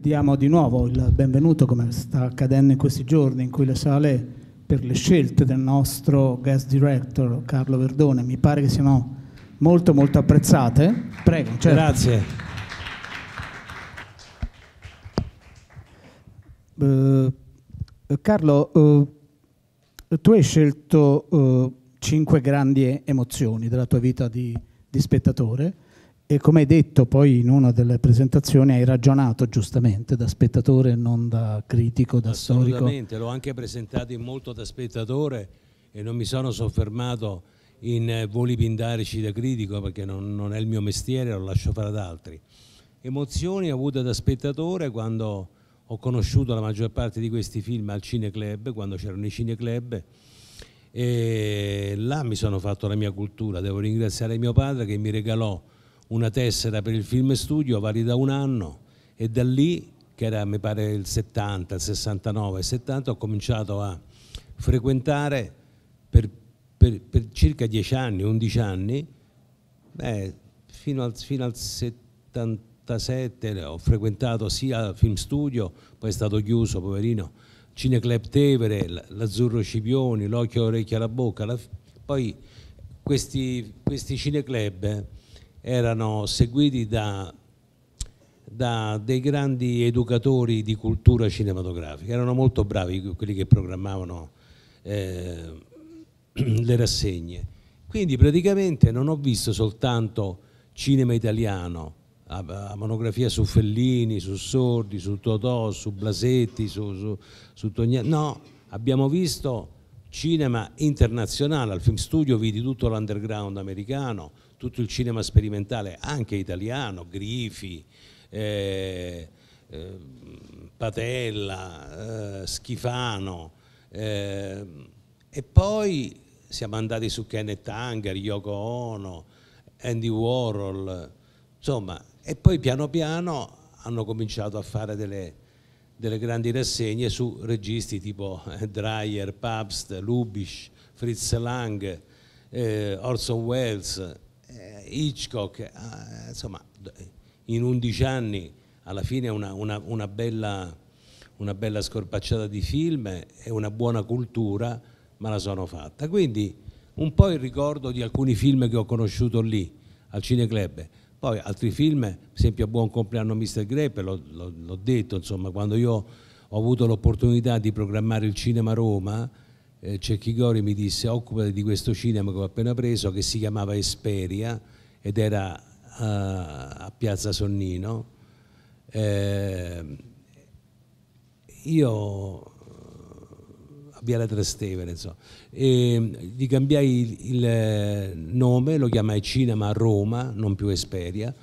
diamo di nuovo il benvenuto, come sta accadendo in questi giorni, in cui le sale, per le scelte del nostro guest director Carlo Verdone, mi pare che siano molto molto apprezzate. Prego. Certo. Grazie. Uh, Carlo, uh, tu hai scelto uh, cinque grandi emozioni della tua vita di, di spettatore e come hai detto poi in una delle presentazioni hai ragionato giustamente da spettatore non da critico, da Assolutamente, storico. Assolutamente, l'ho anche presentato in molto da spettatore e non mi sono soffermato in eh, voli pindarici da critico perché non, non, è il mio mestiere, lo lascio fare ad altri. Emozioni avute da spettatore quando ho conosciuto la maggior parte di questi film al cineclub, quando c'erano i cineclub e là mi sono fatto la mia cultura. Devo ringraziare mio padre che mi regalò una tessera per il film studio valida un anno e da lì, che era mi pare il 70, il 69, il 70, ho cominciato a frequentare per, per, per circa 10 anni, 11 anni, beh, fino, al, fino al 77 ho frequentato sia film studio, poi è stato chiuso, poverino, Cineclub Tevere, l'Azzurro Scipioni, l'Occhio, l'Orecchio alla Bocca, la, poi questi, questi cineclub eh, erano seguiti da, da, dei grandi educatori di cultura cinematografica, erano molto bravi quelli che programmavano eh, le rassegne. Quindi praticamente non ho visto soltanto cinema italiano, a, monografia su Fellini, su Sordi, su Totò, su Blasetti, su, su, su Tognani, no, abbiamo visto cinema internazionale, al film studio vidi tutto l'underground americano, tutto il cinema sperimentale, anche italiano, Grifi, eh, eh, Patella, eh, Schifano, eh, e poi siamo andati su Kenneth Anger, Yoko Ono, Andy Warhol, insomma, e poi piano piano hanno cominciato a fare delle, delle grandi rassegne su registi tipo Dreyer, Pabst, Lubitsch, Fritz Lang, eh, Orson Welles, eh, Hitchcock, eh, insomma in 11 anni alla fine una, una, una, bella, una bella scorpacciata di film e una buona cultura ma la sono fatta. Quindi un po' il ricordo di alcuni film che ho conosciuto lì al Cineclub. Poi altri film, per esempio Buon compleanno Mr. Grape, l'ho detto, insomma, quando io ho avuto l'opportunità di programmare il cinema Roma, eh, Cecchi Gori mi disse occupati di questo cinema che ho appena preso che si chiamava Esperia ed era uh, a Piazza Sonnino. Eh, io a Viale Trastevere insomma, e gli cambiai il, il nome lo chiamai Cinema Roma non più Esperia.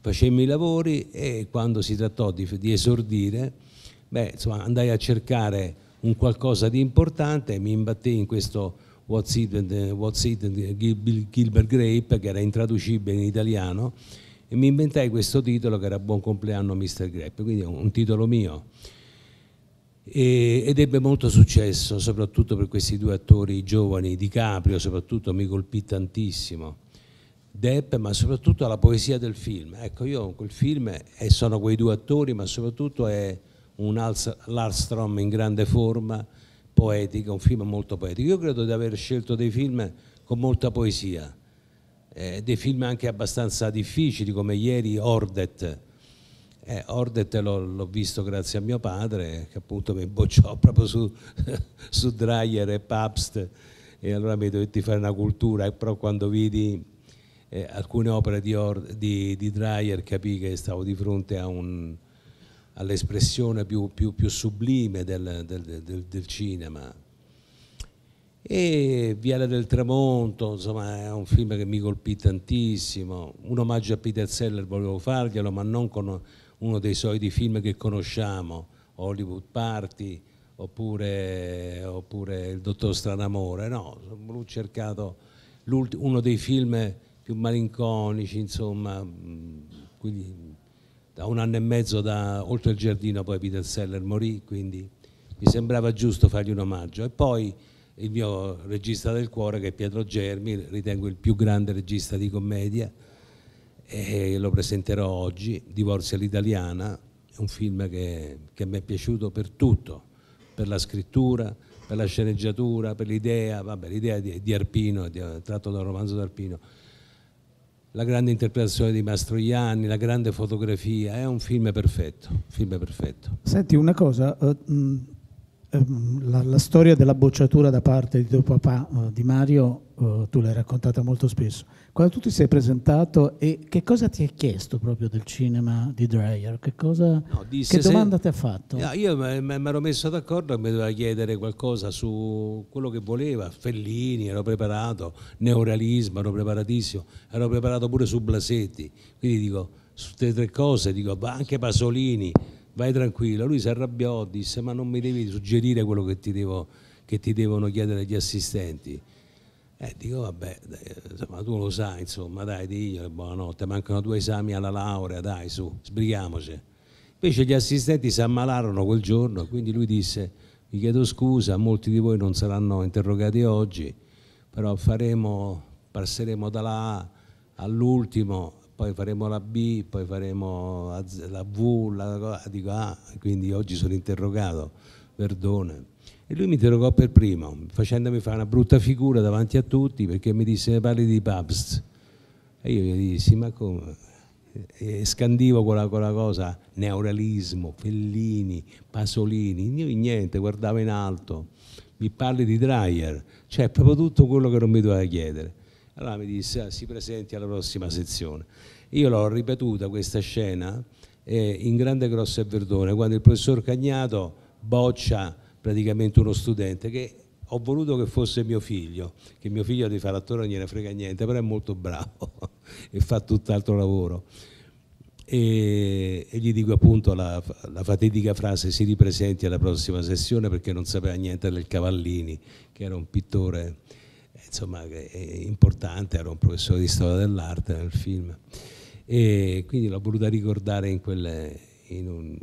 Facemmo i lavori e quando si trattò di, di esordire beh, insomma, andai a cercare un qualcosa di importante, mi imbattei in questo What's It, What's It Gilbert Grape che era intraducibile in italiano e mi inventai questo titolo che era Buon compleanno Mr. Grape, quindi un titolo mio. Ed ebbe molto successo, soprattutto per questi due attori giovani, Di Caprio soprattutto mi colpì tantissimo, Depp, ma soprattutto la poesia del film. Ecco, io quel film, e sono quei due attori, ma soprattutto è un Larstrom in grande forma, poetica, un film molto poetico. Io credo di aver scelto dei film con molta poesia, eh, dei film anche abbastanza difficili come ieri Ordet. Eh, Ordet l'ho visto grazie a mio padre che appunto mi bocciò proprio su, su Dreyer e Pabst e allora mi dovetti fare una cultura, però quando vidi eh, alcune opere di, di, di Dreyer capì che stavo di fronte a un, all'espressione più, più, più, sublime del, del, del, del, cinema. E Viale del Tramonto, insomma, è un film che mi colpì tantissimo. Un omaggio a Peter Seller volevo farglielo, ma non con uno dei soliti film che conosciamo, Hollywood Party oppure, oppure Il Dottor Stranamore. No, ho cercato uno dei film più malinconici, insomma, quindi da un anno e mezzo da oltre il giardino poi Peter Seller morì, quindi mi sembrava giusto fargli un omaggio. E poi il mio regista del cuore che è Pietro Germi, ritengo il più grande regista di commedia, e lo presenterò oggi, Divorzio all'italiana, è un film che, che mi è piaciuto per tutto, per la scrittura, per la sceneggiatura, per l'idea, vabbè, l'idea di, di Arpino, tratto dal romanzo d'Arpino, la grande interpretazione di Mastroianni, la grande fotografia, è un film perfetto, film perfetto. Senti una cosa, uh, Ehm, la, la, storia della bocciatura da parte di tuo papà, uh, di Mario, uh, tu l'hai raccontata molto spesso. Quando tu ti sei presentato, e che cosa ti hai chiesto proprio del cinema di Dreyer? Che, cosa, no, che domanda se, ti ha fatto? No, io mi ero messo d'accordo e mi doveva chiedere qualcosa su quello che voleva. Fellini, ero preparato, neorealismo, ero preparatissimo, ero preparato pure su Blasetti. Quindi dico, su queste tre cose, dico, anche Pasolini vai tranquillo. Lui si arrabbiò, disse ma non mi devi suggerire quello che ti, devo, che ti devono chiedere gli assistenti. Eh, dico vabbè, dai, insomma, tu lo sai, insomma, dai, diglielo, buonanotte, mancano due esami alla laurea, dai, su, sbrighiamoci. Invece gli assistenti si ammalarono quel giorno, quindi lui disse, vi chiedo scusa, molti di voi non saranno interrogati oggi, però faremo, passeremo dalla A all'ultimo poi faremo la B, poi faremo la V, la, dico ah, quindi oggi sono interrogato, Verdone. E lui mi interrogò per primo, facendomi fare una brutta figura davanti a tutti perché mi disse parli di Pabst. E io gli dissi ma come? E scandivo quella, quella cosa, neorealismo, Fellini, Pasolini, io niente, guardavo in alto, mi parli di Dreyer, cioè proprio tutto quello che non mi doveva chiedere. Allora mi disse, ah, si presenti alla prossima sezione. Io l'ho ripetuta questa scena eh, in Grande Grosso e Verdone, quando il professor Cagnato boccia praticamente uno studente che ho voluto che fosse mio figlio, che mio figlio di fare attore non gliene frega niente, però è molto bravo e fa tutt'altro lavoro. E, e, gli dico appunto la, la, fatidica frase si ripresenti alla prossima sessione perché non sapeva niente del Cavallini, che era un pittore insomma, importante, era un professore di storia dell'arte nel film. E quindi l'ho voluta ricordare in, quelle, in, un,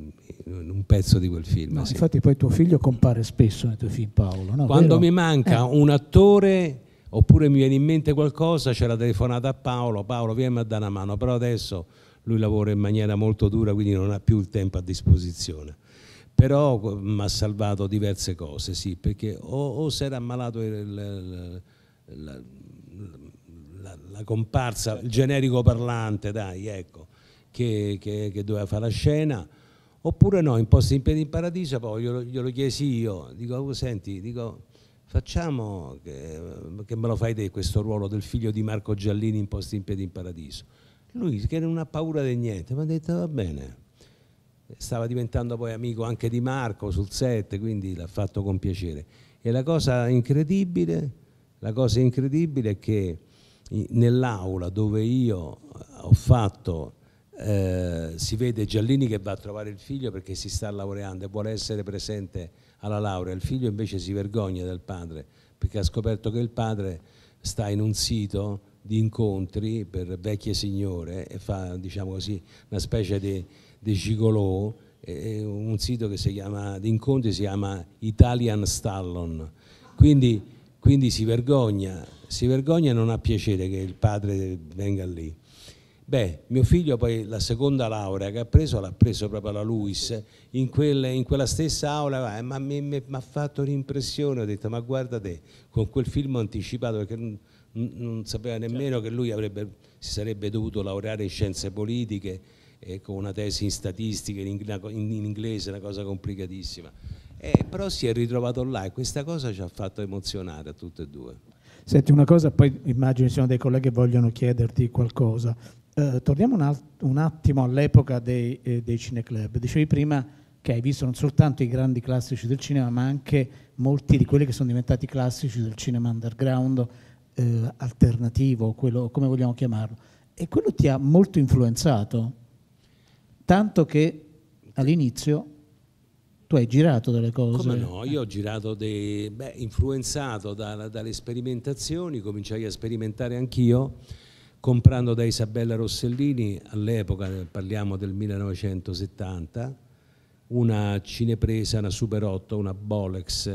in un, pezzo di quel film. No, sì. Infatti poi tuo figlio compare spesso nei tuoi film Paolo. No, Quando vero? mi manca eh. un attore oppure mi viene in mente qualcosa, c'è la telefonata a Paolo, Paolo vieni a dare una mano, però adesso lui lavora in maniera molto dura, quindi non ha più il tempo a disposizione. Però mi ha salvato diverse cose, sì, perché o, o si era ammalato il, il, la, la, la, comparsa, il generico parlante, dai, ecco, che, che, che, doveva fare la scena, oppure no, in Posti in Piedi in Paradiso, poi glielo, glielo chiesi io, dico, oh, senti, dico, facciamo che, che, me lo fai te questo ruolo del figlio di Marco Giallini in Posti in Piedi in Paradiso. Lui che non ha paura di niente, mi ha detto va bene, stava diventando poi amico anche di Marco sul set, quindi l'ha fatto con piacere. E la cosa incredibile la cosa incredibile è che nell'aula dove io ho fatto, eh, si vede Giallini che va a trovare il figlio perché si sta laureando e vuole essere presente alla laurea, il figlio invece si vergogna del padre perché ha scoperto che il padre sta in un sito di incontri per vecchie signore e fa diciamo così una specie di, di gigolò, un sito che si chiama, di incontri si chiama Italian Stallon. Quindi quindi si vergogna, si vergogna e non ha piacere che il padre venga lì. Beh, mio figlio poi la seconda laurea che ha preso l'ha preso proprio alla Luis, in, quelle, in quella stessa aula, eh, ma mi, ha fatto l'impressione, ho detto ma guarda te, con quel film anticipato, perché non, non sapeva nemmeno certo. che lui avrebbe, si sarebbe dovuto laureare in scienze politiche, eh, con una tesi in statistica in, in, in inglese, una cosa complicatissima eh, però si è ritrovato là e questa cosa ci ha fatto emozionare a tutte e due. Senti una cosa, poi immagino ci siano dei colleghi che vogliono chiederti qualcosa. Eh, torniamo un, un, attimo all'epoca dei, eh, dei cineclub. Dicevi prima che hai visto non soltanto i grandi classici del cinema, ma anche molti di quelli che sono diventati classici del cinema underground eh, alternativo, quello, come vogliamo chiamarlo. E quello ti ha molto influenzato, tanto che all'inizio tu hai girato delle cose? Come no, io ho girato, dei, beh, influenzato da, dalle sperimentazioni, cominciai a sperimentare anch'io, comprando da Isabella Rossellini, all'epoca, parliamo del 1970, una cinepresa, una Super 8, una Bolex,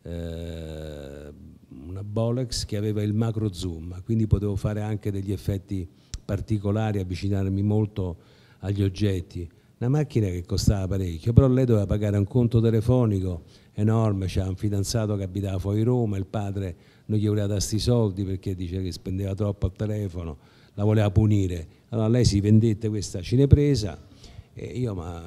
eh, una Bolex che aveva il macro zoom, quindi potevo fare anche degli effetti particolari, avvicinarmi molto agli oggetti una macchina che costava parecchio, però lei doveva pagare un conto telefonico enorme, c'era un fidanzato che abitava fuori Roma, il padre non gli voleva dare questi soldi perché diceva che spendeva troppo al telefono, la voleva punire. Allora lei si vendette questa cinepresa e io ma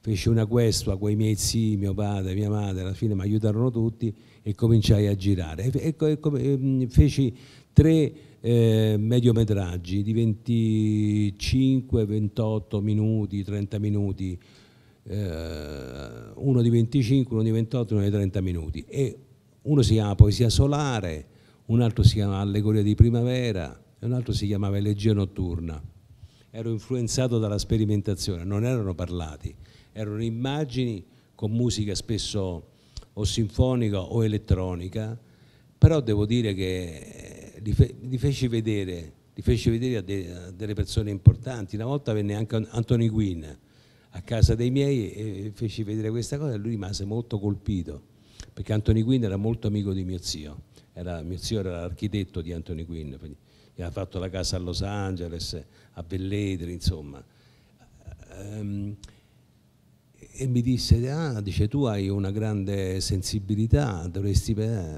feci una questua con i miei zii, mio padre, mia madre, alla fine mi aiutarono tutti e cominciai a girare. E, e, e, feci tre eh, mediometraggi di 25, 28 minuti, 30 minuti, eh, uno di 25, uno di 28, uno di 30 minuti. E uno si chiama Poesia Solare, un altro si chiama Allegoria di Primavera e un altro si chiamava Elegia Notturna. Ero influenzato dalla sperimentazione, non erano parlati, erano immagini con musica spesso o sinfonica o elettronica, però devo dire che li, fe li feci vedere, li feci vedere a, de a, delle persone importanti. Una volta venne anche Anthony Quinn a casa dei miei e feci vedere questa cosa e lui rimase molto colpito, perché Anthony Quinn era molto amico di mio zio, era, mio zio era l'architetto di Anthony Quinn, gli aveva fatto la casa a Los Angeles, a Belledri, insomma. Um, e mi disse, ah, dice, tu hai una grande sensibilità, dovresti...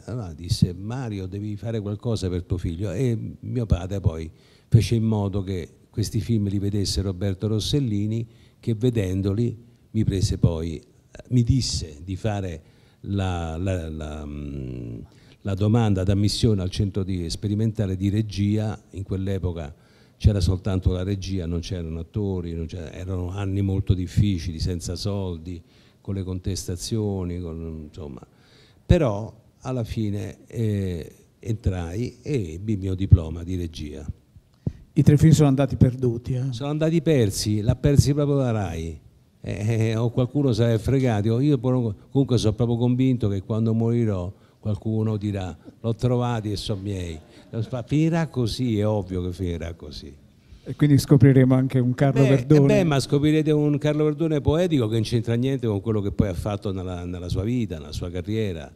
Allora disse, Mario, devi fare qualcosa per tuo figlio. E mio padre poi fece in modo che questi film li vedesse Roberto Rossellini, che vedendoli mi prese poi, mi disse di fare la, la, la, mm, la domanda d'ammissione al centro di sperimentale di regia, in quell'epoca c'era soltanto la regia, non c'erano attori, non erano anni molto difficili, senza soldi, con le contestazioni, con, insomma. Però alla fine eh, entrai e ebbi il mio diploma di regia. I tre film sono andati perduti? Eh? Sono andati persi, l'ha persi proprio la RAI. Eh, eh o qualcuno si è fregato, io comunque sono proprio convinto che quando morirò qualcuno dirà l'ho trovati e sono miei finirà così, è ovvio che finirà così. E quindi scopriremo anche un Carlo beh, Verdone. beh, ma scoprirete un Carlo Verdone poetico che non c'entra niente con quello che poi ha fatto nella, nella sua vita, nella sua carriera,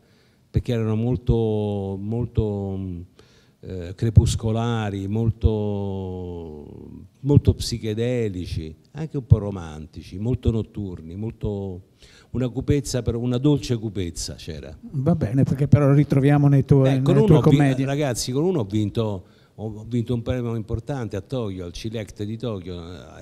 perché erano molto, molto eh, crepuscolari, molto, molto psichedelici, anche un po' romantici, molto notturni, molto una cupezza, per una dolce cupezza c'era. Va bene, perché però ritroviamo nei, tuoi, eh, nelle tue commedie. Ragazzi, con uno ho vinto, ho vinto un premio importante a Tokyo, al Cilect di Tokyo,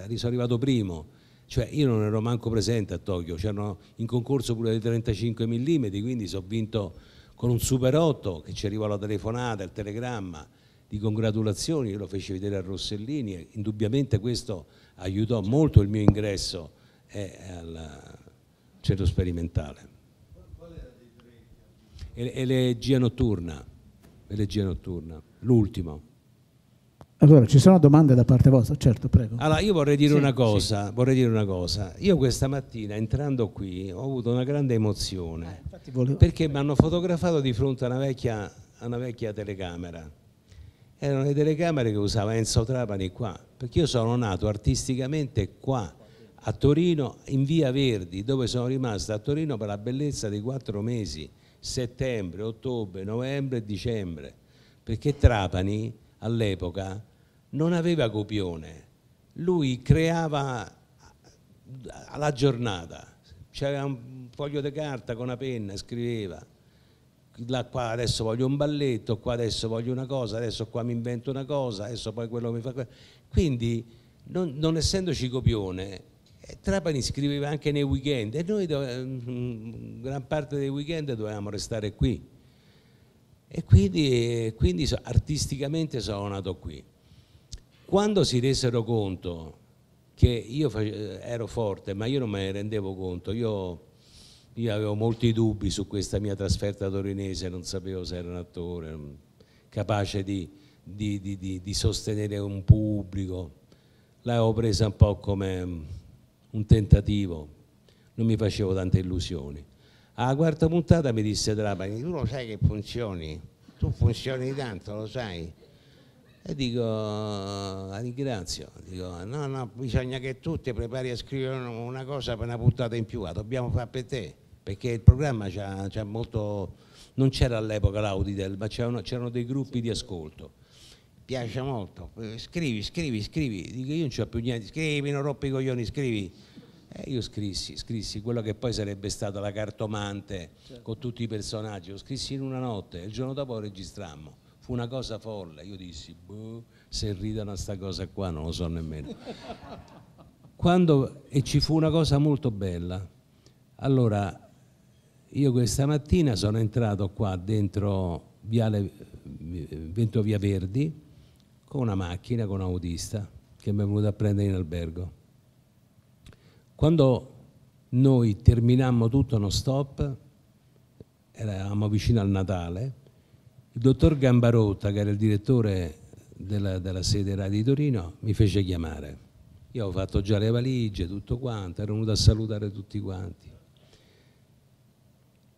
eh, sono arrivato primo. Cioè io non ero manco presente a Tokyo, c'erano in concorso pure dei 35 mm, quindi sono vinto con un Super 8 che ci arrivò la telefonata, il telegramma di congratulazioni, io lo feci vedere a Rossellini e indubbiamente questo aiutò molto il mio ingresso eh, alla, centro sperimentale. Elegia notturna, elegia notturna, l'ultimo. Allora, ci sono domande da parte vostra? Certo, prego. Allora, io vorrei dire, sì, una cosa, sì. vorrei dire una cosa. Io questa mattina, entrando qui, ho avuto una grande emozione, eh, volevo... perché mi hanno fotografato di fronte a una vecchia, a una vecchia telecamera. Erano le telecamere che usava Enzo Trapani qua, perché io sono nato artisticamente qua, a Torino in via Verdi dove sono rimasto a Torino per la bellezza dei quattro mesi settembre, ottobre, novembre e dicembre perché Trapani all'epoca non aveva copione. Lui creava alla giornata. C'era un foglio di carta con una penna scriveva là qua adesso voglio un balletto qua adesso voglio una cosa adesso qua mi invento una cosa adesso poi quello mi fa quindi non, non essendoci copione Trapani scriveva anche nei weekend e noi mm, gran parte dei weekend dovevamo restare qui e quindi, quindi artisticamente sono nato qui. Quando si resero conto che io ero forte ma io non me ne rendevo conto, io, io avevo molti dubbi su questa mia trasferta torinese, non sapevo se ero un attore capace di, di, di, di sostenere un pubblico, l'avevo presa un po' come un tentativo, non mi facevo tante illusioni. Alla quarta puntata mi disse Trapani, tu lo sai che funzioni, tu funzioni tanto, lo sai? E dico, la ringrazio, dico, no, no, bisogna che tu ti prepari a scrivere una cosa per una puntata in più, la dobbiamo fare per te, perché il programma c'ha, molto, non c'era all'epoca l'Auditel, ma c'erano dei gruppi di ascolto piace molto, scrivi, scrivi, scrivi, dico io non c'ho più niente, scrivi, non rompi i coglioni, scrivi, Eh, io scrissi, scrissi quello che poi sarebbe stata la cartomante certo. con tutti i personaggi, lo scrissi in una notte, il giorno dopo lo registrammo. Fu una cosa folle, io dissi, boh, se ridono a sta cosa qua non lo so nemmeno. Quando, e ci fu una cosa molto bella. Allora, io questa mattina sono entrato qua dentro Viale, dentro Via Verdi con una macchina, con un autista che mi è venuto a prendere in albergo quando noi terminammo tutto uno stop, eravamo vicino al Natale, il dottor Gambarotta, che era il direttore della, della sede Radio di Torino, mi fece chiamare. Io avevo fatto già le valigie, tutto quanto, ero venuto a salutare tutti quanti.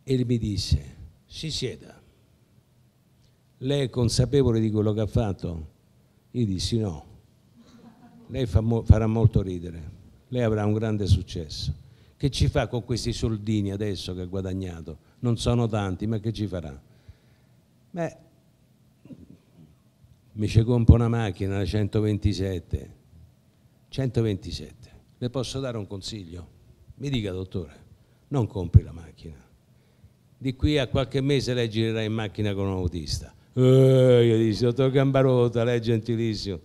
E mi disse, si sieda, lei è consapevole di quello che ha fatto? Io dissi no, lei fa mo farà molto ridere lei avrà un grande successo. Che ci fa con questi soldini adesso che ha guadagnato? Non sono tanti, ma che ci farà? Beh, mi ci compro una macchina, la 127. 127. Le posso dare un consiglio? Mi dica, dottore, non compri la macchina. Di qui a qualche mese lei girerà in macchina con un autista. Eh, io dico, dottor Gambarota, lei è gentilissimo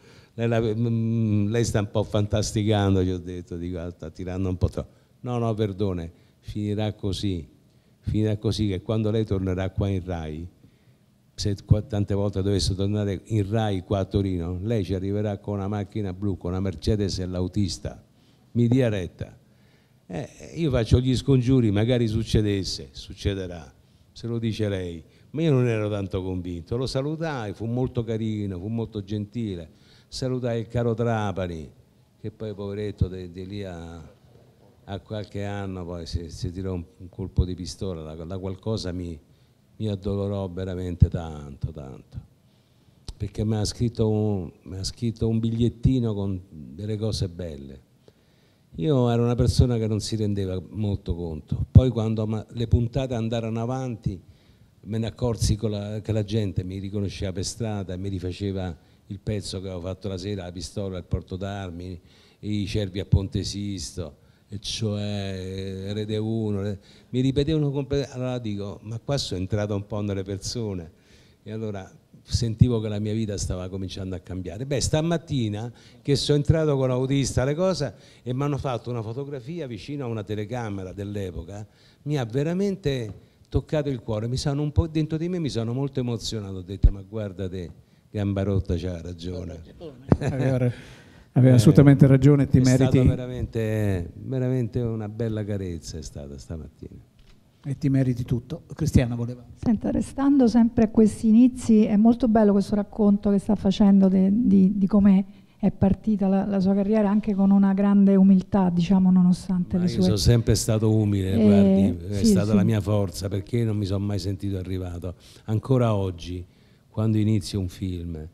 lei, mm, lei, sta un po' fantasticando, gli ho detto, dico, ah, sta tirando un po' troppo. No, no, perdone, finirà così, finirà così che quando lei tornerà qua in Rai, se tante volte dovesse tornare in Rai qua a Torino, lei ci arriverà con una macchina blu, con una Mercedes e l'autista, mi dia retta. Eh, io faccio gli scongiuri, magari succedesse, succederà, se lo dice lei, ma io non ero tanto convinto, lo salutai, fu molto carino, fu molto gentile, salutai il caro Trapani, che poi poveretto di, di lì a, a, qualche anno poi si, si tirò un, un, colpo di pistola, da, da qualcosa mi, mi, addolorò veramente tanto, tanto, perché mi ha, scritto mi ha scritto un bigliettino con delle cose belle. Io ero una persona che non si rendeva molto conto, poi quando le puntate andarono avanti me ne accorsi la, che la gente mi riconosceva per strada e mi rifaceva il pezzo che avevo fatto la sera, la pistola, il porto d'armi, i cervi a Ponte Sisto, e cioè Rete 1, mi ripetevano completamente, allora dico, ma qua sono entrato un po' nelle persone e allora sentivo che la mia vita stava cominciando a cambiare. Beh, stamattina che sono entrato con l'autista le cose e mi hanno fatto una fotografia vicino a una telecamera dell'epoca, mi ha veramente toccato il cuore, mi sono un po' dentro di me mi sono molto emozionato, ho detto ma guarda te Gambarotta c'ha ragione. Aveva, aveva assolutamente ragione, ti è meriti. È stata veramente, veramente una bella carezza è stata stamattina. E ti meriti tutto. Cristiana voleva. Senta, restando sempre a questi inizi, è molto bello questo racconto che sta facendo de, di, di come è partita la, la, sua carriera anche con una grande umiltà, diciamo, nonostante Ma le sue... Io sono sempre stato umile, eh, guardi, è sì, stata sì. la mia forza, perché non mi sono mai sentito arrivato. Ancora oggi quando inizio un film,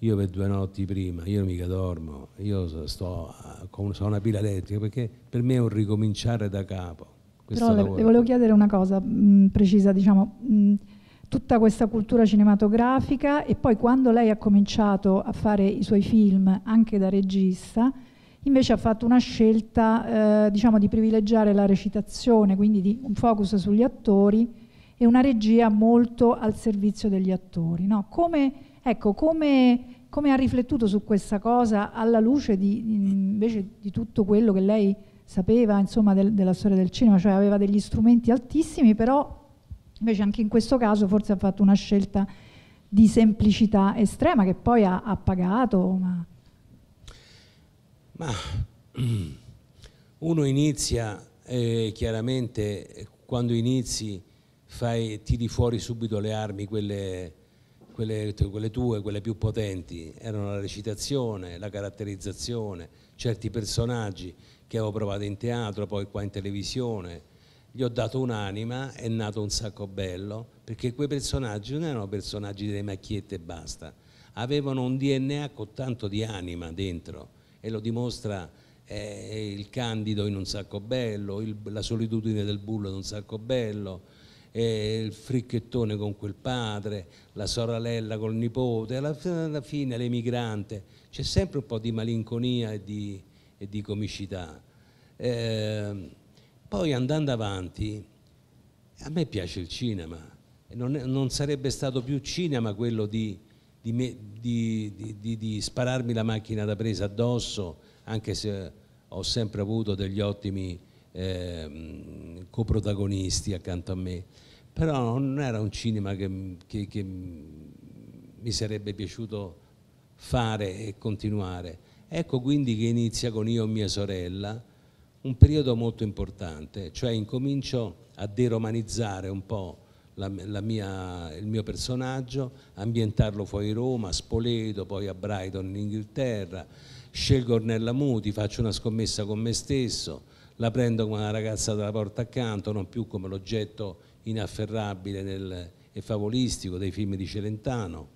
io per due notti prima, io mica dormo, io sto con una pila elettrica perché per me è un ricominciare da capo. Però le, le, volevo chiedere una cosa mh, precisa, diciamo, mh, tutta questa cultura cinematografica e poi quando lei ha cominciato a fare i suoi film anche da regista, invece ha fatto una scelta eh, diciamo, di privilegiare la recitazione, quindi di un focus sugli attori e una regia molto al servizio degli attori. No? Come, ecco, come, come, ha riflettuto su questa cosa alla luce di, invece di tutto quello che lei sapeva insomma, del, della storia del cinema, cioè aveva degli strumenti altissimi, però invece anche in questo caso forse ha fatto una scelta di semplicità estrema che poi ha, ha pagato. Ma... ma... uno inizia eh, chiaramente quando inizi fai, tiri fuori subito le armi, quelle, quelle, quelle tue, quelle più potenti, erano la recitazione, la caratterizzazione, certi personaggi che avevo provato in teatro, poi qua in televisione, gli ho dato un'anima, è nato un sacco bello, perché quei personaggi non erano personaggi delle macchiette e basta, avevano un DNA con tanto di anima dentro e lo dimostra eh, il candido in un sacco bello, il, la solitudine del bullo in un sacco bello, eh, il fricchettone con quel padre, la sorella col nipote, alla, alla fine l'emigrante, c'è sempre un po' di malinconia e di, e di comicità. Eh, poi andando avanti, a me piace il cinema, non, non sarebbe stato più cinema quello di, di, me, di, di, spararmi la macchina da presa addosso, anche se ho sempre avuto degli ottimi eh, coprotagonisti accanto a me, però non era un cinema che, che, che mi sarebbe piaciuto fare e continuare. Ecco quindi che inizia con io e mia sorella un periodo molto importante, cioè incomincio a deromanizzare un po' la, la mia, il mio personaggio, ambientarlo fuori Roma, a Spoleto, poi a Brighton in Inghilterra, scelgo Ornella Muti, faccio una scommessa con me stesso, la prendo come una ragazza dalla porta accanto, non più come l'oggetto inafferrabile nel, e favolistico dei film di Celentano.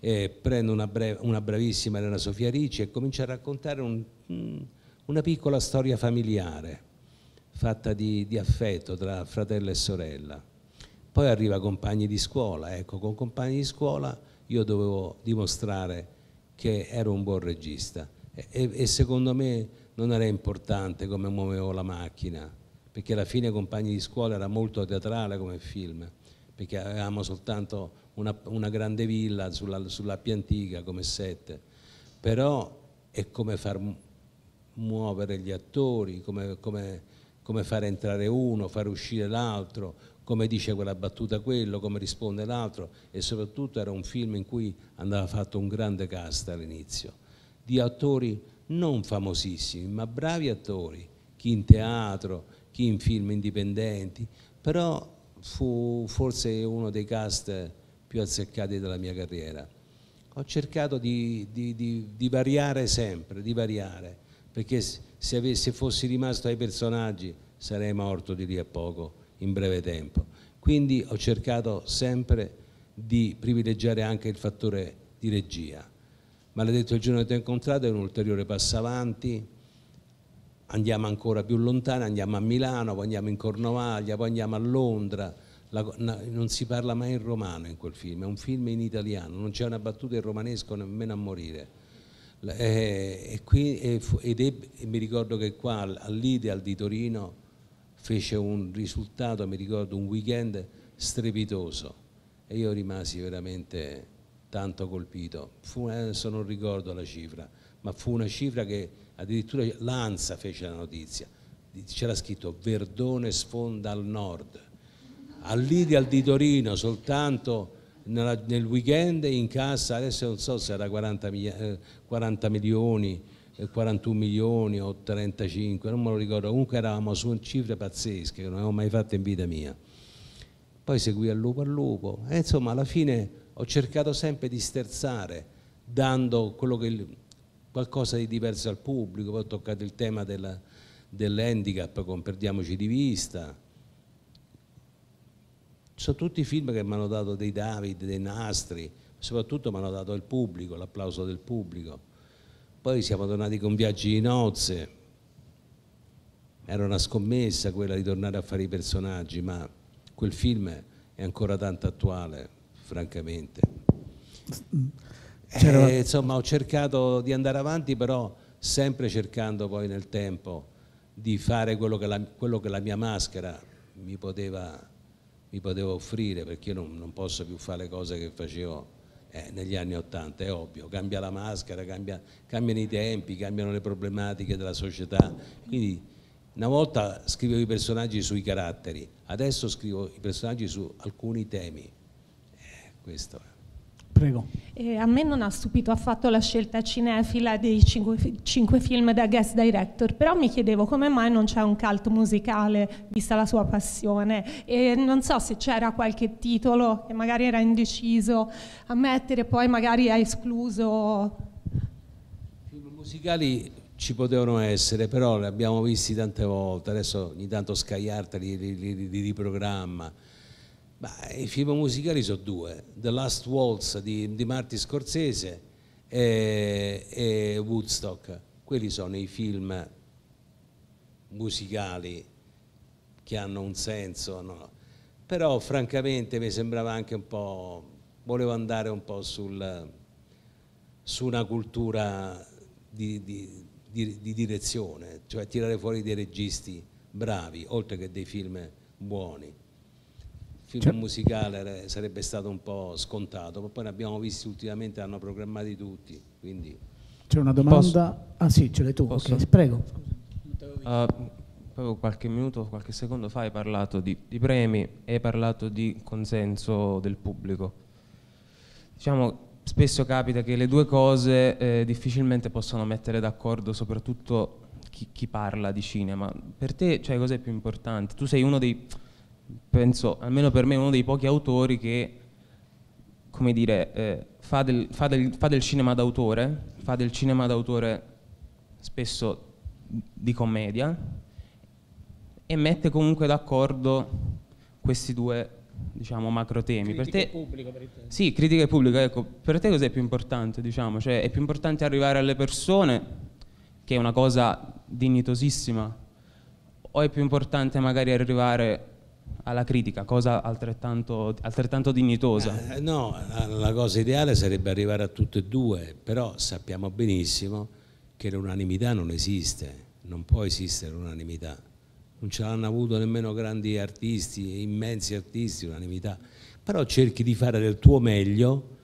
Eh, prendo una, brev una, bravissima Elena Sofia Ricci e comincio a raccontare un, una piccola storia familiare fatta di, di, affetto tra fratello e sorella. Poi arriva compagni di scuola, ecco, con compagni di scuola io dovevo dimostrare che ero un buon regista e, e secondo me non era importante come muovevo la macchina, perché alla fine Compagni di scuola era molto teatrale come film, perché avevamo soltanto una, una grande villa sulla, sulla antica come set, però è come far muovere gli attori, come, come, come far entrare uno, far uscire l'altro, come dice quella battuta quello, come risponde l'altro e soprattutto era un film in cui andava fatto un grande cast all'inizio, di attori non famosissimi, ma bravi attori, chi in teatro, chi in film indipendenti, però fu forse uno dei cast più azzeccati della mia carriera. Ho cercato di, di, di, di variare sempre, di variare, perché se, avessi, fossi rimasto ai personaggi sarei morto di lì a poco, in breve tempo. Quindi ho cercato sempre di privilegiare anche il fattore di regia Maledetto il giorno che ti ho incontrato è un ulteriore passo avanti, andiamo ancora più lontano, andiamo a Milano, poi andiamo in Cornovaglia, poi andiamo a Londra, la, non si parla mai in romano in quel film, è un film in italiano, non c'è una battuta in romanesco nemmeno a morire. E, e, qui, e, ed è, e mi ricordo che qua all'Ideal di Torino fece un risultato, mi ricordo un weekend strepitoso e io rimasi veramente tanto colpito. Fu, adesso non ricordo la cifra, ma fu una cifra che addirittura l'ANSA fece la notizia. C'era scritto Verdone sfonda al nord. All'Ideal di Torino soltanto nella, nel weekend in cassa, adesso non so se era 40, eh, 40 milioni, eh, 41 milioni o 35, non me lo ricordo, comunque eravamo su cifre pazzesche che non avevo mai fatto in vita mia. Poi seguì al lupo al lupo e insomma alla fine ho cercato sempre di sterzare, dando che, qualcosa di diverso al pubblico, poi ho toccato il tema della, dell'handicap con Perdiamoci di vista. Sono tutti film che mi hanno dato dei David, dei nastri, soprattutto mi hanno dato il pubblico, l'applauso del pubblico. Poi siamo tornati con Viaggi di nozze, era una scommessa quella di tornare a fare i personaggi, ma quel film è ancora tanto attuale francamente. Eh, insomma, ho cercato di andare avanti, però sempre cercando poi nel tempo di fare quello che la, quello che la mia maschera mi poteva, mi poteva, offrire, perché io non, non, posso più fare le cose che facevo eh, negli anni Ottanta, è ovvio, cambia la maschera, cambia, cambiano i tempi, cambiano le problematiche della società. Quindi una volta scrivevo i personaggi sui caratteri, adesso scrivo i personaggi su alcuni temi questo è. Prego. Eh, a me non ha stupito affatto la scelta cinefila dei cinque, cinque, film da guest director, però mi chiedevo come mai non c'è un cult musicale, vista la sua passione. E non so se c'era qualche titolo che magari era indeciso a mettere, poi magari ha escluso. Film musicali ci potevano essere, però li abbiamo visti tante volte, adesso ogni tanto Sky Art li, li, li, li riprogramma Beh, I film musicali sono due, The Last Waltz di, di Marty Scorsese e, e, Woodstock. Quelli sono i film musicali che hanno un senso, no? però francamente mi sembrava anche un po', volevo andare un po' sul, su una cultura di, di, di direzione, cioè tirare fuori dei registi bravi, oltre che dei film buoni. Il film musicale sarebbe stato un po' scontato, ma poi ne abbiamo visti ultimamente, hanno programmati tutti. Quindi... C'è una domanda? Posso? Ah sì, ce l'hai tu, Posso? ok, prego. Uh, proprio qualche minuto, qualche secondo fa hai parlato di, di premi e hai parlato di consenso del pubblico. Diciamo, spesso capita che le due cose eh, difficilmente possono mettere d'accordo, soprattutto chi, chi, parla di cinema. Per te, cioè, cos'è più importante? Tu sei uno dei, penso, almeno per me, uno dei pochi autori che, come dire, eh, fa, del, fa, del, fa del cinema d'autore, fa del cinema d'autore spesso di commedia e mette comunque d'accordo questi due diciamo, macro temi. Critica per te, pubblico per. Sì, critica e pubblico, ecco, per te cos'è più importante? Diciamo? Cioè, è più importante arrivare alle persone, che è una cosa dignitosissima, o è più importante magari arrivare alla critica, cosa altrettanto, altrettanto dignitosa? Eh, no, la cosa ideale sarebbe arrivare a tutte e due, però sappiamo benissimo che l'unanimità non esiste, non può esistere l'unanimità non ce l'hanno avuto nemmeno grandi artisti, immensi artisti, unanimità, però cerchi di fare del tuo meglio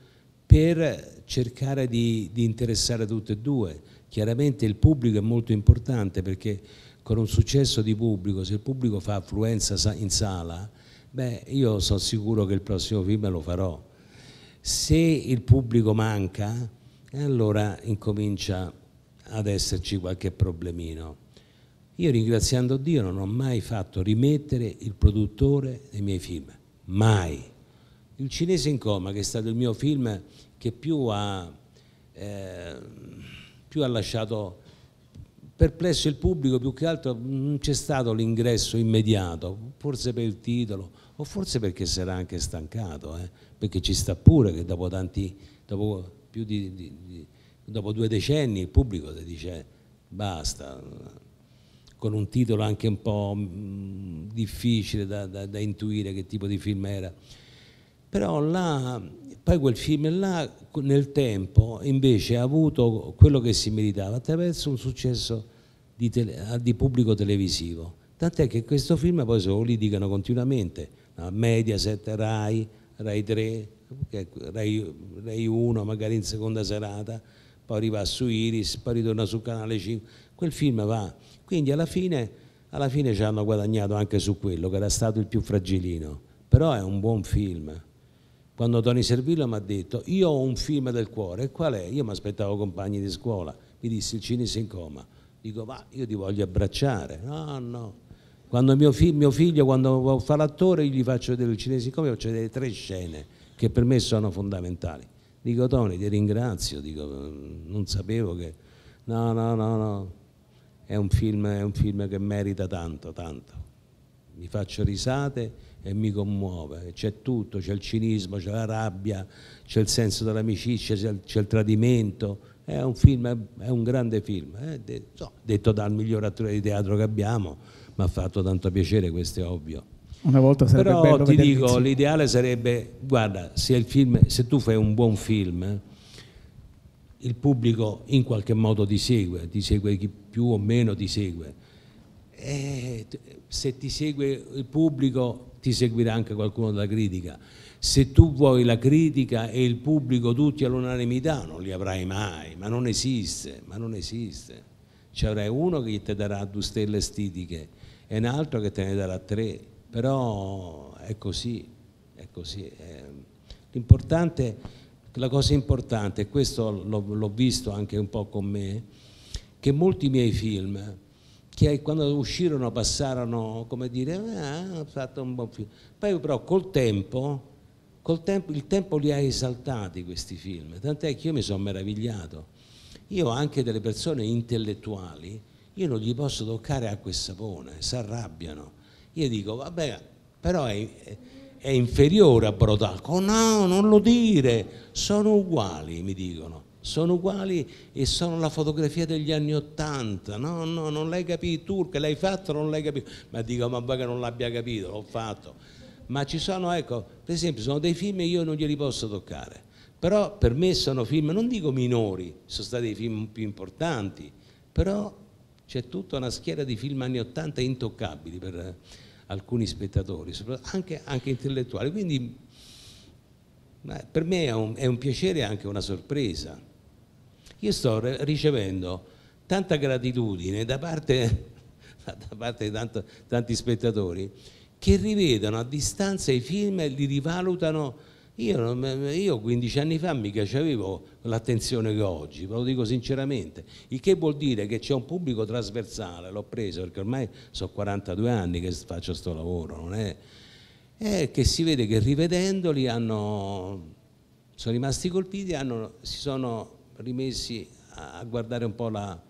per cercare di, di interessare tutte e due. Chiaramente il pubblico è molto importante perché con un successo di pubblico, se il pubblico fa affluenza in sala, beh, io sono sicuro che il prossimo film lo farò. Se il pubblico manca, allora incomincia ad esserci qualche problemino. Io ringraziando Dio non ho mai fatto rimettere il produttore dei miei film, mai. Il cinese in coma, che è stato il mio film che più ha, eh, più ha lasciato perplesso il pubblico, più che altro non c'è stato l'ingresso immediato, forse per il titolo o forse perché era anche stancato, eh, perché ci sta pure che dopo tanti, dopo, più di, di, di, dopo due decenni il pubblico ti dice basta, con un titolo anche un po' mh, difficile da, da, da, intuire che tipo di film era. Però là, poi quel film là nel tempo invece ha avuto quello che si meritava attraverso un successo di, tele, di pubblico televisivo. Tant'è che questo film poi se lo litigano continuamente, no? Mediaset, Rai, Rai 3, Rai, Rai 1 magari in seconda serata, poi arriva su Iris, poi ritorna sul canale 5, quel film va quindi alla fine, alla fine ci hanno guadagnato anche su quello, che era stato il più fragilino. Però è un buon film. Quando Tony Servillo mi ha detto, io ho un film del cuore, qual è? Io mi aspettavo compagni di scuola, mi disse il cinese in coma. Dico, ma io ti voglio abbracciare. No, no. Quando mio, fi mio figlio, quando fa l'attore, io gli faccio vedere il cinese in coma, faccio vedere tre scene che per me sono fondamentali. Dico, Tony, ti ringrazio, dico, non sapevo che... No, no, no, no è un film, è un film che merita tanto, tanto. Mi faccio risate e mi commuove, c'è tutto, c'è il cinismo, c'è la rabbia, c'è il senso dell'amicizia, c'è, il tradimento, è un film, è un grande film, eh? detto dal miglior attore di teatro che abbiamo, mi ha fatto tanto piacere, questo è ovvio. Una volta sarebbe Però ti dico, l'ideale sarebbe, guarda, se, film, se, tu fai un buon film, il pubblico in qualche modo ti segue, ti segue chi più o meno ti segue. E se ti segue il pubblico ti seguirà anche qualcuno della critica. Se tu vuoi la critica e il pubblico tutti all'unanimità non li avrai mai, ma non esiste, ma non esiste. Ci avrai uno che ti darà due stelle stitiche e un altro che te ne darà tre, però è così, è così. L'importante la cosa importante, e questo l'ho visto anche un po' con me, che molti miei film, che quando uscirono passarono come dire, ah, fatto un buon film, poi però col tempo, col tempo, il tempo li ha esaltati questi film, tant'è che io mi sono meravigliato. Io anche delle persone intellettuali, io non gli posso toccare acqua e sapone, si arrabbiano. Io dico, vabbè, però è, è inferiore a Brodaco. No, non lo dire, sono uguali, mi dicono. Sono uguali e sono la fotografia degli anni Ottanta. No, no, non l'hai capito tu, che l'hai fatto, non l'hai capito. Ma dico, ma voi che non l'abbia capito, l'ho fatto. Ma ci sono, ecco, per esempio, sono dei film che io non glieli posso toccare. Però per me sono film, non dico minori, sono stati i film più importanti, però c'è tutta una schiera di film anni 80 intoccabili per alcuni spettatori, anche, anche intellettuali, quindi per me è un, è un piacere e anche una sorpresa. Io sto ricevendo tanta gratitudine da parte, da parte di tanto, tanti spettatori che rivedono a distanza i film e li rivalutano. Io, io 15 anni fa mica avevo l'attenzione che ho oggi, ve lo dico sinceramente, il che vuol dire che c'è un pubblico trasversale, l'ho preso perché ormai sono 42 anni che faccio questo lavoro, non è, è che si vede che rivedendoli hanno, sono rimasti colpiti e si sono rimessi a guardare un po' la,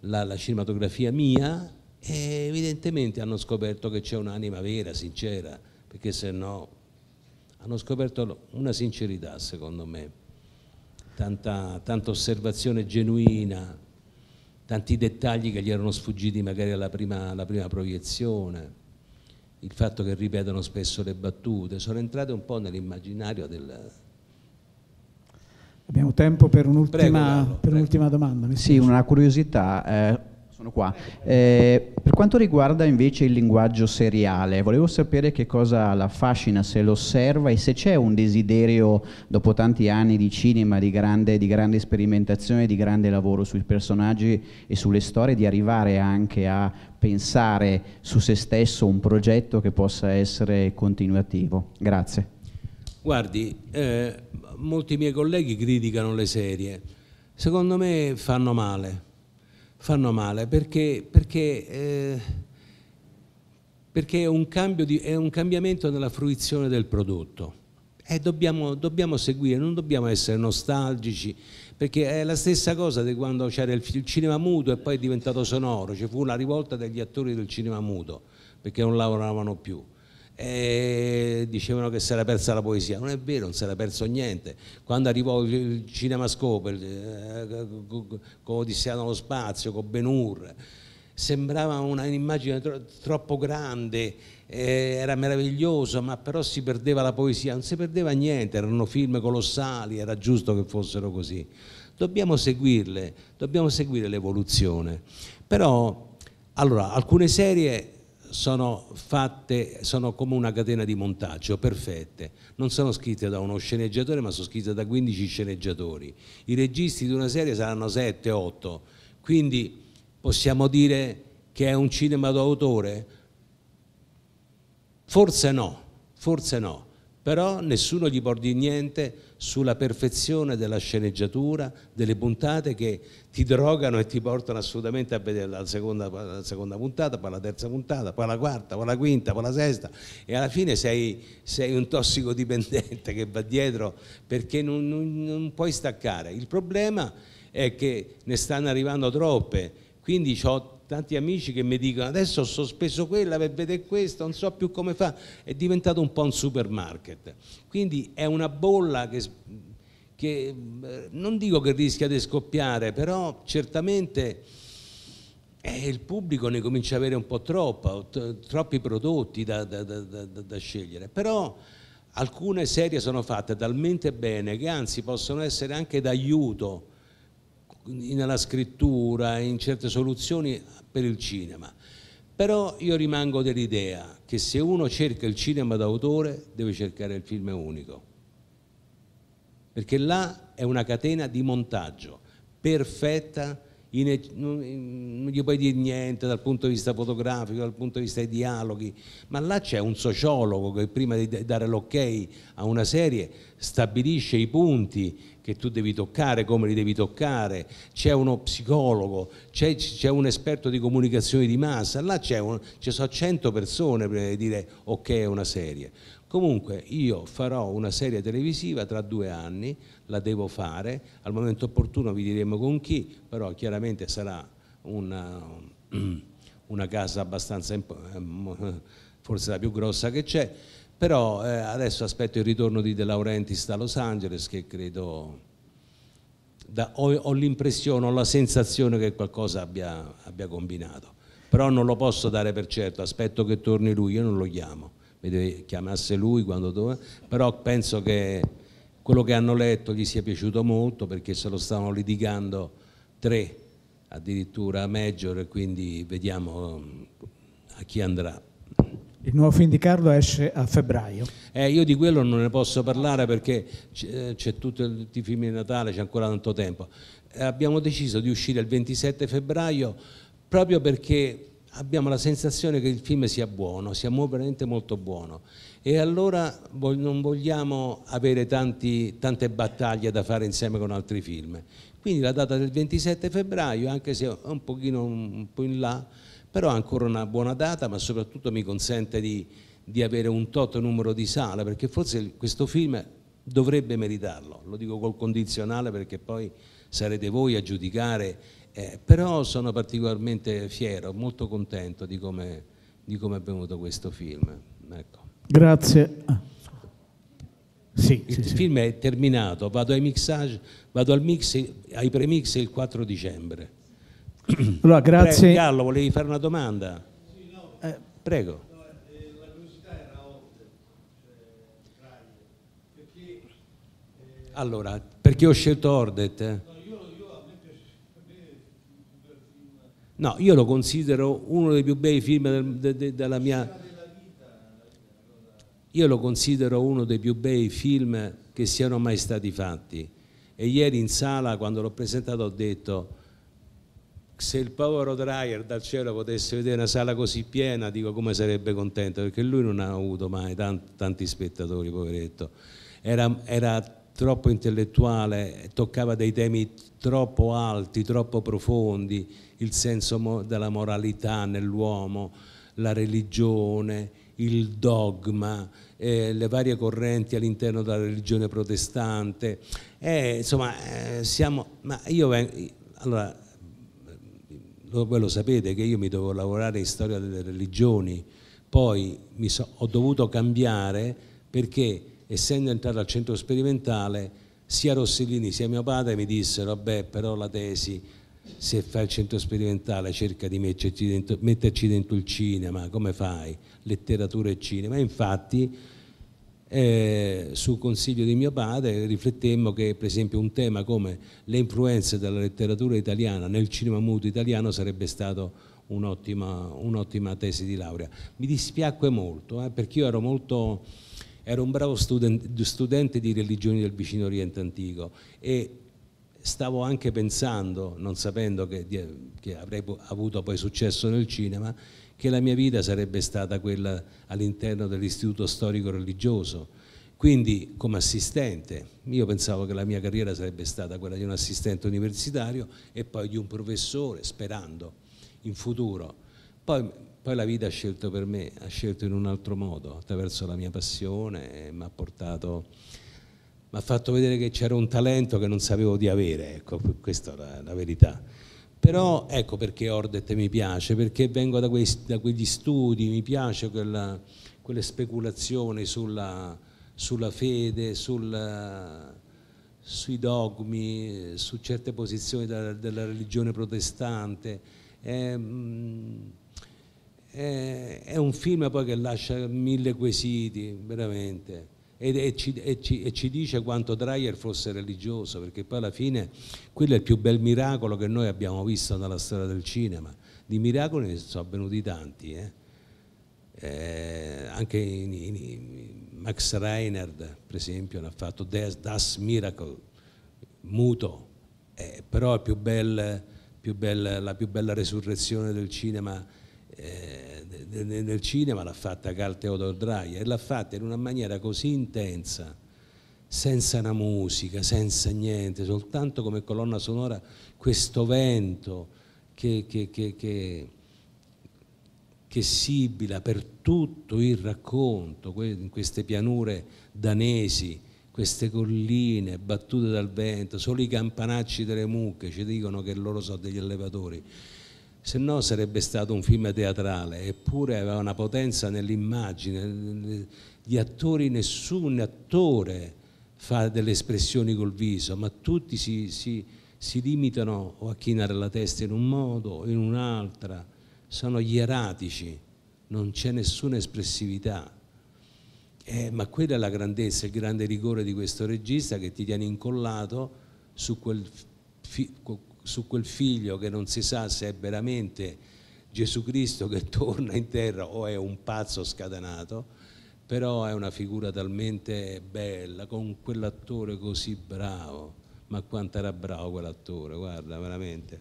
la, la cinematografia mia e evidentemente hanno scoperto che c'è un'anima vera, sincera, perché se no hanno scoperto una sincerità secondo me, tanta, tanta osservazione genuina, tanti dettagli che gli erano sfuggiti magari alla prima, alla prima proiezione, il fatto che ripetono spesso le battute, sono entrate un po' nell'immaginario del, Abbiamo tempo per un'ultima, per un'ultima domanda. Sì, una curiosità. Eh, sono qua. Eh, per quanto riguarda invece il linguaggio seriale, volevo sapere che cosa la affascina, se lo osserva e se c'è un desiderio, dopo tanti anni di cinema, di grande, di grande sperimentazione, di grande lavoro sui personaggi e sulle storie, di arrivare anche a pensare su se stesso un progetto che possa essere continuativo. Grazie. Guardi, eh, molti miei colleghi criticano le serie, secondo me fanno male, fanno male perché, perché, eh, perché è, un di, è, un cambiamento nella fruizione del prodotto. E dobbiamo, dobbiamo, seguire, non dobbiamo essere nostalgici perché è la stessa cosa di quando c'era il, il cinema muto e poi è diventato sonoro, ci fu la rivolta degli attori del cinema muto perché non lavoravano più e dicevano che si era persa la poesia. Non è vero, non si era perso niente. Quando arrivò il cinemascope eh, con Odissea nello spazio, con Ben Hur, sembrava un'immagine tro troppo grande, eh, era meraviglioso, ma però si perdeva la poesia, non si perdeva niente, erano film colossali, era giusto che fossero così. Dobbiamo seguirle, dobbiamo seguire l'evoluzione. Però, allora, alcune serie sono fatte, sono come una catena di montaggio, perfette. Non sono scritte da uno sceneggiatore, ma sono scritte da 15 sceneggiatori. I registi di una serie saranno 7-8, quindi possiamo dire che è un cinema d'autore? Forse no, forse no però nessuno gli può dire niente sulla perfezione della sceneggiatura, delle puntate che ti drogano e ti portano assolutamente a vedere la seconda, la seconda puntata, poi la terza puntata, poi la quarta, poi la quinta, poi la sesta e alla fine sei, sei un tossicodipendente che va dietro perché non, non, non puoi staccare. Il problema è che ne stanno arrivando troppe, quindi ho tanti amici che mi dicono adesso ho sospeso quella per vedere questo, non so più come fa, è diventato un po' un supermarket. Quindi è una bolla che, che eh, non dico che rischia di scoppiare, però certamente eh, il pubblico ne comincia ad avere un po' troppo, troppi prodotti da, da, da, da scegliere. Però alcune serie sono fatte talmente bene che anzi possono essere anche d'aiuto nella scrittura, in certe soluzioni per il cinema. Però io rimango dell'idea che se uno cerca il cinema d'autore deve cercare il film unico, perché là è una catena di montaggio perfetta, in, non gli puoi dire niente dal punto di vista fotografico, dal punto di vista dei dialoghi, ma là c'è un sociologo che prima di dare l'ok a una serie stabilisce i punti che tu devi toccare, come li devi toccare, c'è uno psicologo, c'è, un esperto di comunicazione di massa, là un, ci sono 100 persone di dire ok è una serie. Comunque io farò una serie televisiva tra due anni, la devo fare, al momento opportuno vi diremo con chi, però chiaramente sarà una, una casa abbastanza, forse la più grossa che c'è, però eh, adesso aspetto il ritorno di De Laurentiis da Los Angeles che credo da, ho, ho l'impressione, ho la sensazione che qualcosa abbia, abbia, combinato però non lo posso dare per certo aspetto che torni lui, io non lo chiamo mi deve chiamasse lui quando dove, però penso che quello che hanno letto gli sia piaciuto molto perché se lo stavano litigando tre addirittura major quindi vediamo a chi andrà. Il nuovo film di Carlo esce a febbraio. Eh, io di quello non ne posso parlare perché c'è, c'è tutto il, il film di Natale, c'è ancora tanto tempo. Eh, abbiamo deciso di uscire il 27 febbraio proprio perché abbiamo la sensazione che il film sia buono, sia veramente molto buono e allora non vogliamo avere tanti, tante battaglie da fare insieme con altri film. Quindi la data del 27 febbraio, anche se è un pochino un po' in là, però è ancora una buona data, ma soprattutto mi consente di, di avere un tot numero di sale, perché forse questo film dovrebbe meritarlo, lo dico col condizionale perché poi sarete voi a giudicare, eh, però sono particolarmente fiero, molto contento di come, di come è venuto questo film. Ecco. Grazie. Ah. Sì, il sì, film sì. è terminato, vado ai mixage, vado al mix, ai premix il 4 dicembre. Allora, grazie. Prego, Gallo, volevi fare una domanda? Sì, no. eh, prego. No, eh, la curiosità era cioè, perché, eh... Allora, perché ho scelto Ordet? No, io, io, a me piace, no, io lo considero uno dei più bei film del, de, de, della mia... Io lo considero uno dei più bei film che siano mai stati fatti. E ieri in sala, quando l'ho presentato, ho detto se il povero Dreyer dal cielo potesse vedere una sala così piena, dico come sarebbe contento, perché lui non ha avuto mai tanti, tanti spettatori, poveretto. Era, era, troppo intellettuale, toccava dei temi troppo alti, troppo profondi, il senso della moralità nell'uomo, la religione, il dogma, eh, le varie correnti all'interno della religione protestante. Eh, insomma, eh, siamo, ma io allora, voi lo sapete che io mi dovevo lavorare in storia delle religioni, poi so, ho dovuto cambiare perché essendo entrato al centro sperimentale sia Rossellini sia mio padre mi dissero vabbè però la tesi se fai il centro sperimentale cerca di metterci dentro, metterci dentro il cinema, come fai? Letteratura e cinema. E infatti eh, su consiglio di mio padre riflettemmo che per esempio un tema come le influenze della letteratura italiana nel cinema muto italiano sarebbe stato un'ottima, un'ottima tesi di laurea. Mi dispiacque molto eh, perché io ero molto ero un bravo student, studente di religioni del vicino Oriente antico e stavo anche pensando, non sapendo che, che avrei avuto poi successo nel cinema, che la mia vita sarebbe stata quella all'interno dell'istituto storico religioso. Quindi come assistente, io pensavo che la mia carriera sarebbe stata quella di un assistente universitario e poi di un professore, sperando in futuro. Poi, poi la vita ha scelto per me, ha scelto in un altro modo, attraverso la mia passione mi ha portato mi ha fatto vedere che c'era un talento che non sapevo di avere, ecco, questa è la, la verità. Però ecco perché Ordet mi piace, perché vengo da, quei, da quegli studi, mi piace quella, quelle speculazioni sulla, sulla fede, sul, sui dogmi, su certe posizioni della, della religione protestante. È, è, è, un film poi che lascia mille quesiti, veramente e, e, ci, e, ci, e, ci, dice quanto Dreyer fosse religioso, perché poi alla fine quello è il più bel miracolo che noi abbiamo visto nella storia del cinema. Di miracoli ne sono avvenuti tanti, eh? Eh, anche in, in, Max Reinhardt, per esempio, ha fatto Das, Das Miracle, muto, eh, però più bel, più bel, la più bella resurrezione del cinema eh, nel cinema l'ha fatta Carl Theodor Dreyer l'ha fatta in una maniera così intensa, senza una musica, senza niente, soltanto come colonna sonora questo vento che, che, che, che, che sibila per tutto il racconto, in queste pianure danesi, queste colline battute dal vento, solo i campanacci delle mucche ci dicono che loro sono degli allevatori se no sarebbe stato un film teatrale, eppure aveva una potenza nell'immagine, gli attori, nessun attore fa delle espressioni col viso, ma tutti si, si, si limitano a chinare la testa in un modo o in un'altra, sono ieratici, non c'è nessuna espressività. Eh, ma quella è la grandezza, il grande rigore di questo regista che ti tiene incollato su quel, su quel figlio che non si sa se è veramente Gesù Cristo che torna in terra o è un pazzo scatenato, però è una figura talmente bella, con quell'attore così bravo, ma quanto era bravo quell'attore, guarda, veramente.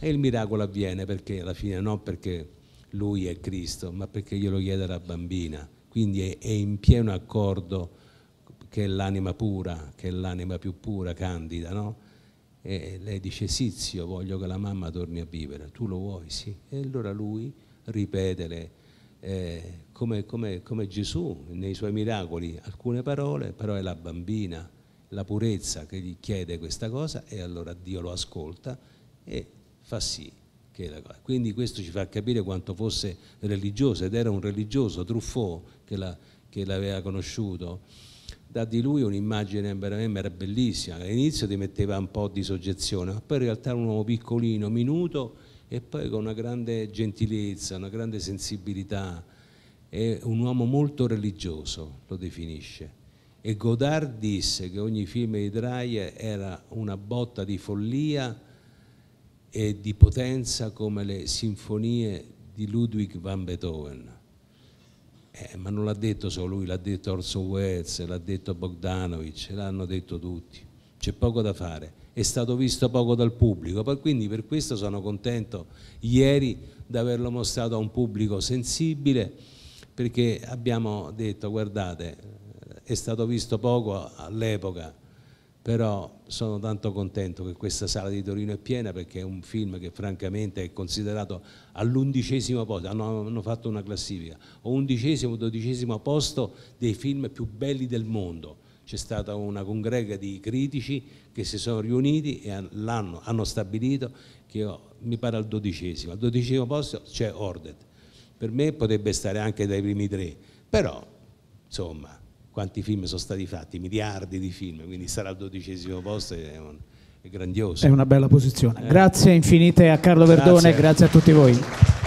E il miracolo avviene perché alla fine non perché lui è Cristo, ma perché glielo chiede la bambina, quindi è, in pieno accordo che è l'anima pura, che è l'anima più pura, candida, no? E lei dice sì zio, voglio che la mamma torni a vivere, tu lo vuoi? Sì. E allora lui ripete eh, come, come, come, Gesù nei suoi miracoli alcune parole, però è la bambina, la purezza che gli chiede questa cosa e allora Dio lo ascolta e fa sì. Quindi questo ci fa capire quanto fosse religioso ed era un religioso, Truffaut, che, la, che l'aveva conosciuto dà di lui un'immagine veramente era bellissima. All'inizio ti metteva un po' di soggezione, ma poi in realtà era un uomo piccolino, minuto e poi con una grande gentilezza, una grande sensibilità. È un uomo molto religioso, lo definisce. E Godard disse che ogni film di Dreyer era una botta di follia e di potenza come le sinfonie di Ludwig van Beethoven eh, ma non l'ha detto solo lui, l'ha detto Orson Welles, l'ha detto Bogdanovich, l'hanno detto tutti. C'è poco da fare. È stato visto poco dal pubblico, quindi per questo sono contento ieri di averlo mostrato a un pubblico sensibile, perché abbiamo detto, guardate, è stato visto poco all'epoca, però sono tanto contento che questa sala di Torino è piena perché è un film che francamente è considerato all'undicesimo posto, hanno, hanno, fatto una classifica, o undicesimo, dodicesimo posto dei film più belli del mondo. C'è stata una congrega di critici che si sono riuniti e hanno, hanno stabilito che io, mi pare al dodicesimo, al dodicesimo posto c'è Ordet. Per me potrebbe stare anche dai primi tre, però insomma quanti film sono stati fatti, miliardi di film, quindi stare al dodicesimo posto è, un, è grandioso. È una bella posizione. Eh. Grazie infinite a Carlo Verdone, grazie, grazie a tutti voi.